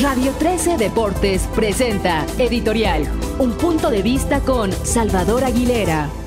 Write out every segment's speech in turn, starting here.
Radio 13 Deportes presenta Editorial, un punto de vista con Salvador Aguilera.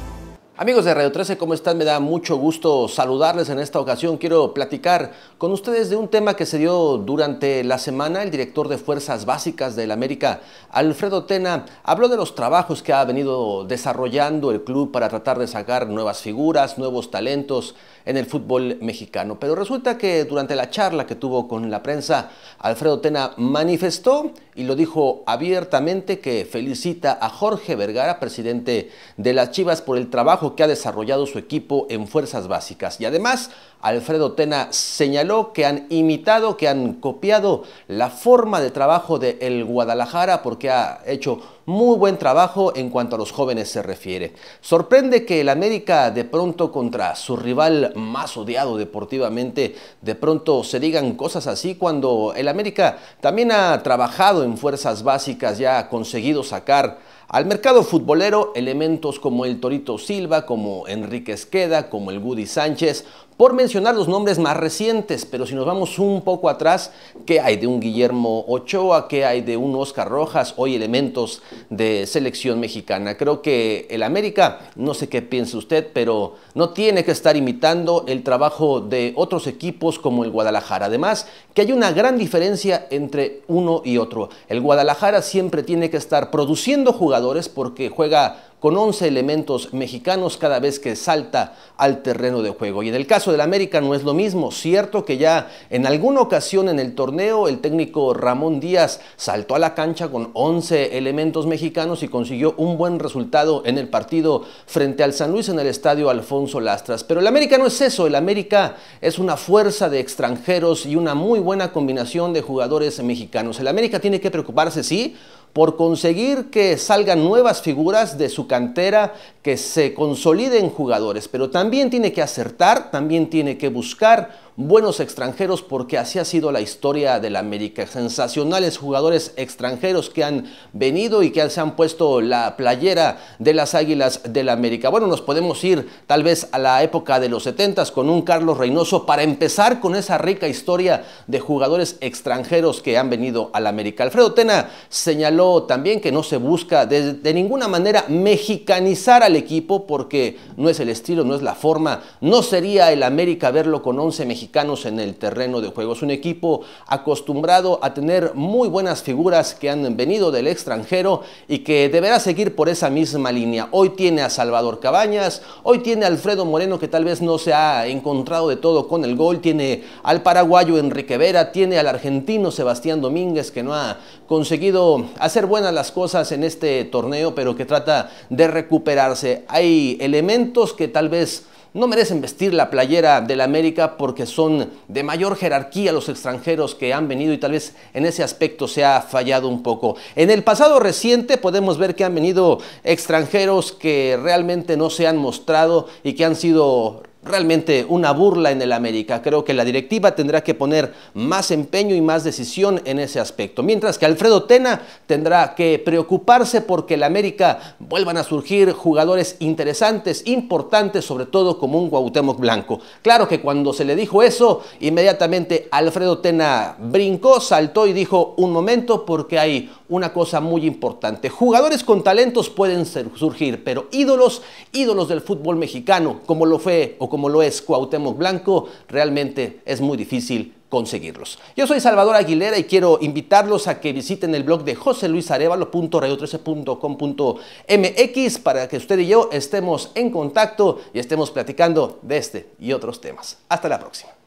Amigos de Radio 13, ¿cómo están? Me da mucho gusto saludarles en esta ocasión. Quiero platicar con ustedes de un tema que se dio durante la semana. El director de Fuerzas Básicas del América, Alfredo Tena, habló de los trabajos que ha venido desarrollando el club para tratar de sacar nuevas figuras, nuevos talentos en el fútbol mexicano. Pero resulta que durante la charla que tuvo con la prensa, Alfredo Tena manifestó y lo dijo abiertamente que felicita a Jorge Vergara, presidente de las Chivas, por el trabajo que ha desarrollado su equipo en fuerzas básicas. Y además, Alfredo Tena señaló que han imitado, que han copiado la forma de trabajo de el Guadalajara porque ha hecho muy buen trabajo en cuanto a los jóvenes se refiere. Sorprende que el América de pronto contra su rival más odiado deportivamente, de pronto se digan cosas así cuando el América también ha trabajado en fuerzas básicas, ya ha conseguido sacar al mercado futbolero, elementos como el Torito Silva, como Enrique Esqueda, como el Woody Sánchez, por mencionar los nombres más recientes, pero si nos vamos un poco atrás, ¿qué hay de un Guillermo Ochoa? ¿Qué hay de un Oscar Rojas? Hoy elementos de selección mexicana. Creo que el América, no sé qué piensa usted, pero no tiene que estar imitando el trabajo de otros equipos como el Guadalajara. Además, que hay una gran diferencia entre uno y otro. El Guadalajara siempre tiene que estar produciendo jugadores porque juega con 11 elementos mexicanos cada vez que salta al terreno de juego. Y en el caso del América no es lo mismo. Cierto que ya en alguna ocasión en el torneo el técnico Ramón Díaz saltó a la cancha con 11 elementos mexicanos y consiguió un buen resultado en el partido frente al San Luis en el estadio Alfonso Lastras. Pero el América no es eso. El América es una fuerza de extranjeros y una muy buena combinación de jugadores mexicanos. El América tiene que preocuparse, sí, por conseguir que salgan nuevas figuras de su cantera, que se consoliden jugadores, pero también tiene que acertar, también tiene que buscar buenos extranjeros porque así ha sido la historia de la América. Sensacionales jugadores extranjeros que han venido y que se han puesto la playera de las Águilas de la América. Bueno, nos podemos ir tal vez a la época de los 70 con un Carlos Reynoso para empezar con esa rica historia de jugadores extranjeros que han venido a la América. Alfredo Tena señaló también que no se busca de, de ninguna manera mexicanizar al equipo porque no es el estilo, no es la forma, no sería el América verlo con 11 mexicanos en el terreno de juego. Es un equipo acostumbrado a tener muy buenas figuras que han venido del extranjero y que deberá seguir por esa misma línea. Hoy tiene a Salvador Cabañas, hoy tiene a Alfredo Moreno que tal vez no se ha encontrado de todo con el gol, tiene al paraguayo Enrique Vera, tiene al argentino Sebastián Domínguez que no ha conseguido hacer buenas las cosas en este torneo, pero que trata de recuperarse. Hay elementos que tal vez no merecen vestir la playera del América porque son de mayor jerarquía los extranjeros que han venido y tal vez en ese aspecto se ha fallado un poco. En el pasado reciente podemos ver que han venido extranjeros que realmente no se han mostrado y que han sido realmente una burla en el América. Creo que la directiva tendrá que poner más empeño y más decisión en ese aspecto. Mientras que Alfredo Tena tendrá que preocuparse porque el América vuelvan a surgir jugadores interesantes, importantes, sobre todo como un Guautemoc Blanco. Claro que cuando se le dijo eso, inmediatamente Alfredo Tena brincó, saltó y dijo un momento porque hay una cosa muy importante. Jugadores con talentos pueden surgir, pero ídolos, ídolos del fútbol mexicano, como lo fue o como lo es Cuauhtémoc Blanco, realmente es muy difícil conseguirlos. Yo soy Salvador Aguilera y quiero invitarlos a que visiten el blog de joseluisarevalo.radio13.com.mx para que usted y yo estemos en contacto y estemos platicando de este y otros temas. Hasta la próxima.